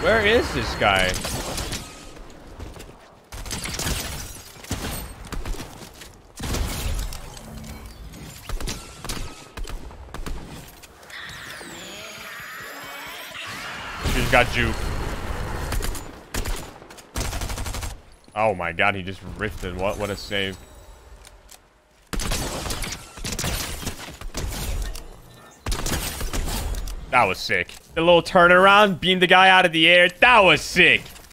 Where is this guy? He's got juke. Oh my god, he just rifted. What what a save. That was sick. The little turnaround, beam the guy out of the air. That was sick.